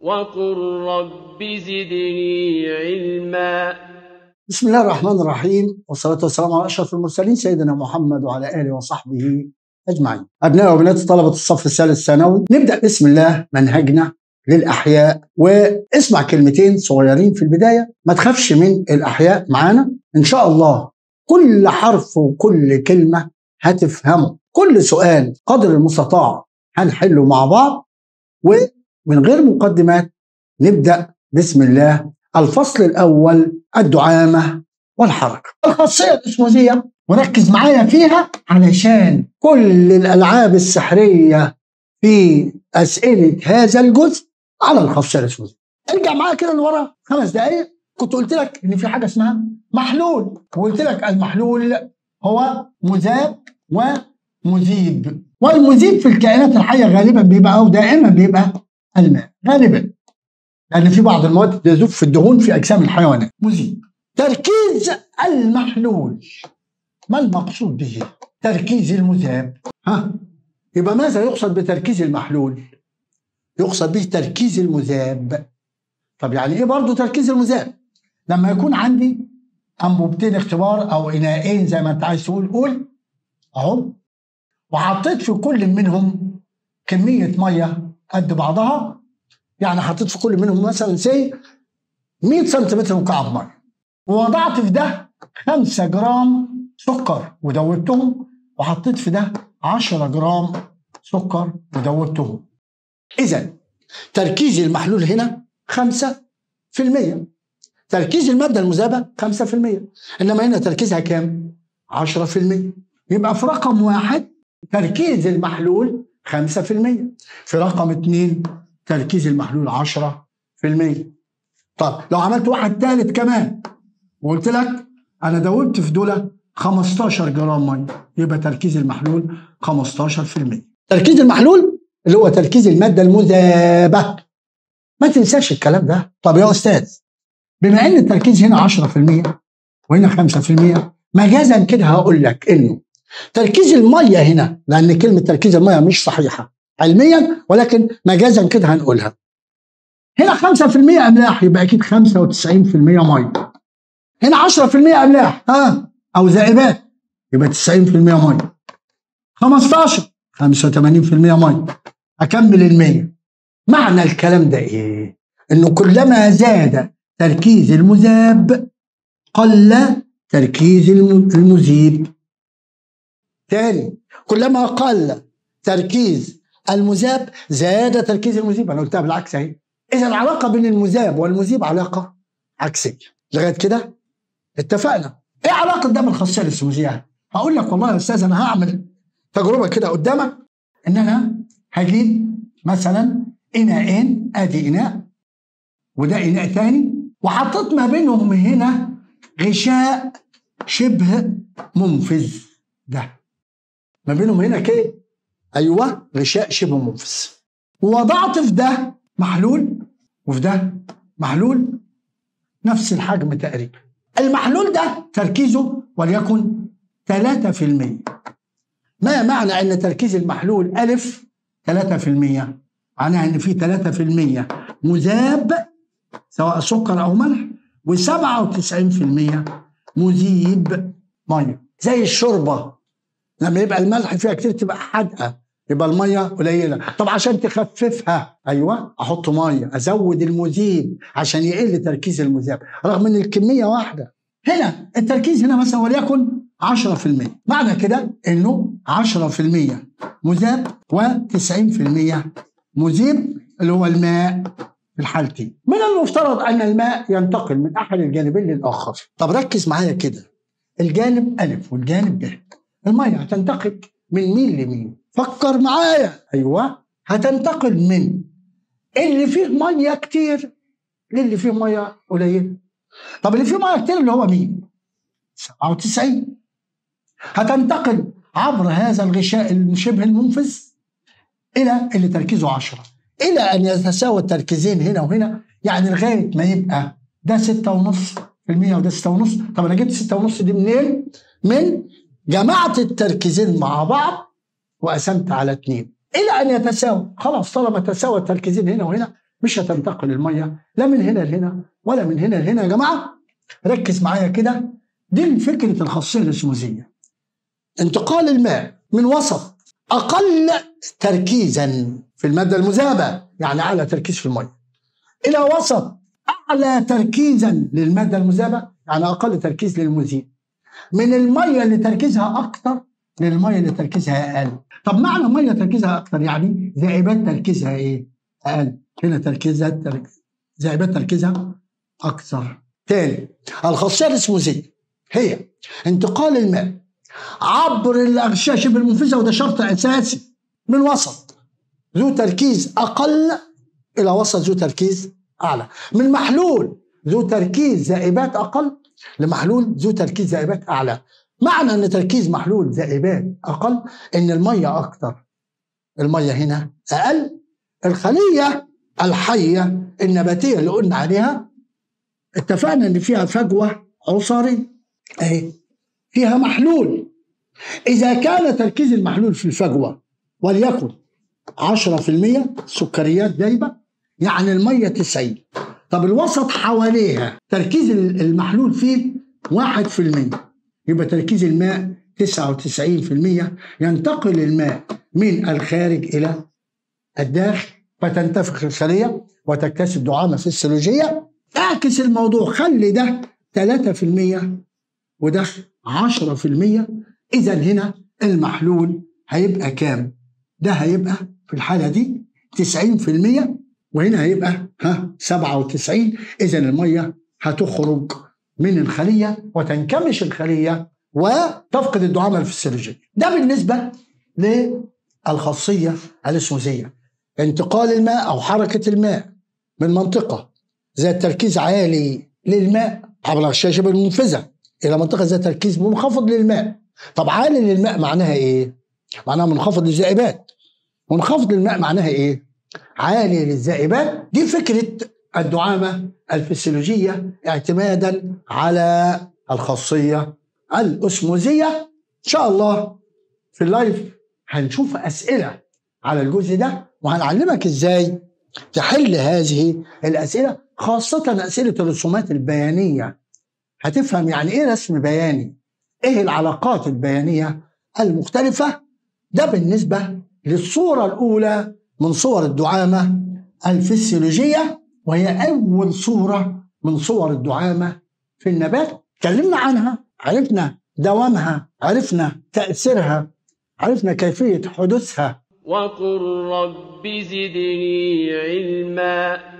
وقل رب زدني علما. بسم الله الرحمن الرحيم والصلاة والسلام على أشرف المرسلين سيدنا محمد وعلى آله وصحبه أجمعين. أبناء وبنات طلبة الصف الثالث ثانوي نبدأ بسم الله منهجنا للأحياء. واسمع كلمتين صغيرين في البداية ما تخافش من الأحياء معانا. إن شاء الله كل حرف وكل كلمة هتفهمه كل سؤال قدر المستطاع هنحله مع بعض ومن غير مقدمات نبدأ بسم الله. الفصل الأول الدعامة والحركة. الخاصية الإسموزية وركز معايا فيها علشان كل الألعاب السحرية في أسئلة هذا الجزء على الخاصية الإسموزية. ارجع معايا كده لورا خمس دقايق. كنت قلت لك إن في حاجة اسمها محلول. وقلت لك المحلول هو مذاب ومذيب. والمذيب في الكائنات الحية غالبا بيبقى أو دائما بيبقى الماء. غالبا. لأن في بعض المواد تذوب في الدهون في أجسام الحيوانات. مذيب تركيز المحلول. ما المقصود به؟ تركيز المذاب ها؟ يبقى ماذا يقصد بتركيز المحلول؟ يقصد به تركيز المذاب طب يعني إيه برضه تركيز المذاب؟ لما يكون عندي أنبوبتين اختبار أو إناءين زي ما أنت عايز تقول قول. أهو. وحطيت في كل منهم كمية مية قد بعضها. يعني حطيت في كل منهم مثلا 100 سنتيمتر مكعب ميه ووضعت في ده 5 جرام سكر ودوبتهم وحطيت في ده 10 جرام سكر ودوبتهم. اذا تركيز المحلول هنا 5% تركيز المادة المذابه 5% إنما هنا تركيزها كام؟ 10% يبقى في رقم واحد تركيز المحلول 5% في رقم اثنين تركيز المحلول 10% طب لو عملت واحد ثالث كمان وقلت لك أنا دوبت في دول 15 جرام مية يبقى تركيز المحلول 15% تركيز المحلول اللي هو تركيز المادة المذابة. ما تنساش الكلام ده. طب يا أستاذ بما إن التركيز هنا 10% وهنا 5% مجازا كده هقول لك إنه تركيز المية هنا لأن كلمة تركيز المية مش صحيحة. علميا ولكن مجازا كده هنقولها. هنا 5% أملاح يبقى أكيد 95% مية. هنا 10% أملاح ها؟ أو ذائبات يبقى 90% مية. 15 85% مية. أكمل ال 100 معنى الكلام ده إيه؟ إنه كلما زاد تركيز المذاب قل تركيز المذيب. تاني كلما قل تركيز المذاب زاد تركيز المذيب. أنا قلتها بالعكس أهي. إذا العلاقة بين المذاب والمذيب علاقة عكسية. لغاية كده؟ اتفقنا. إيه علاقة ده بالخاصيه الاسموزيه هقول لك والله يا أستاذ أنا هعمل تجربة كده قدامك إن أنا هجيب مثلا اناءين أدي إناء وده إناء تاني وحطيت ما بينهم هنا غشاء شبه منفذ. ده. ما بينهم هنا كده. أيوه غشاء شبه منفذ ووضعت في ده محلول وفي ده محلول نفس الحجم تقريبا. المحلول ده تركيزه وليكن 3% ما معنى إن تركيز المحلول ألف 3% معناها إن في 3% مذاب سواء سكر أو ملح و97% مذيب مية. زي الشوربة. لما يبقى الملح فيها كتير تبقى حادقة. يبقى المية قليلة. طب عشان تخففها أيوه أحط مية أزود المذيب عشان يقل تركيز المذاب رغم إن الكمية واحدة. هنا التركيز هنا مثلا وليكن 10% معنى كده إنه 10% مذاب و90% مذيب اللي هو الماء في الحالتين. من المفترض أن الماء ينتقل من أحد الجانبين للآخر. طب ركز معايا كده. الجانب ألف والجانب ب المية هتنتقل من مين لمين فكر معايا. أيوه. هتنتقل من اللي فيه مية كتير للي فيه مية قليله طب اللي فيه مية كتير اللي هو مين 97 هتنتقل عبر هذا الغشاء الشبه المنفذ إلى اللي تركيزه 10 إلى أن يتساوى التركيزين هنا وهنا يعني لغاية ما يبقى ده 6.5% وده 6.5 طب أنا جبت 6.5 دي منين؟ من جمعت التركيزين مع بعض وقسمت على اثنين. إلى أن يتساوى. خلاص طالما تساوى التركيزين هنا وهنا مش هتنتقل المية لا من هنا لهنا ولا من هنا لهنا. يا جماعة ركز معايا كده. دي فكرة الخاصيه الاسموزيه انتقال الماء من وسط أقل تركيزا في المادة المذابه يعني أعلى تركيز في المية إلى وسط أعلى تركيزا للمادة المذابه يعني أقل تركيز للمذيب من المية اللي تركيزها أكتر للميه اللي تركيزها أقل. طب معنى مية تركيزها أكتر يعني ذائبات تركيزها إيه؟ أقل. هنا تركيزها ترك... ذائبات تركيزها أكثر. تاني الخاصية الاسموزيه هي انتقال الماء عبر الاغشيه شبه المنفذة وده شرط أساسي. من وسط ذو تركيز أقل إلى وسط ذو تركيز أعلى. من محلول ذو تركيز ذائبات أقل لمحلول ذو تركيز ذائبات أعلى. معنى أن تركيز محلول ذائبات أقل إن المية أكتر المية هنا أقل. الخلية الحية النباتية اللي قلنا عليها. اتفقنا إن فيها فجوة عصاريه اهي فيها محلول. إذا كان تركيز المحلول في الفجوة وليكن 10% سكريات دايبة يعني المية 90 طب الوسط حواليها تركيز المحلول فيه 1% يبقى تركيز الماء 99% ينتقل الماء من الخارج إلى الداخل فتنتفخ الخلية وتكتسب دعامة فسيولوجيه اعكس الموضوع خلي ده 3% وده 10% اذا هنا المحلول هيبقى كام؟ ده هيبقى في الحالة دي 90% وهنا هيبقى ها 97 اذا المية هتخرج من الخلية وتنكمش الخلية وتفقد الدعامة الفسيولوجية. ده بالنسبة للخاصية الإسموزية. انتقال الماء أو حركة الماء من منطقة ذات تركيز عالي للماء عبر الشاشة المنفذة إلى منطقة ذات تركيز منخفض للماء. طب عالي للماء معناها إيه؟ معناها منخفض للذائبات منخفض للماء معناها إيه؟ عالي للذائبات دي فكرة الدعامة الفسيولوجية اعتمادا على الخاصية الاسموزيه إن شاء الله في اللايف هنشوف أسئلة على الجزء ده وهنعلمك إزاي تحل هذه الأسئلة خاصة أسئلة الرسومات البيانية. هتفهم يعني إيه رسم بياني؟ إيه العلاقات البيانية المختلفة؟ ده بالنسبة للصورة الأولى من صور الدعامة الفسيولوجيه وهي أول صورة من صور الدعامة في النبات. اتكلمنا عنها عرفنا دوامها عرفنا تأثيرها عرفنا كيفية حدوثها. وقل رب زدني علما.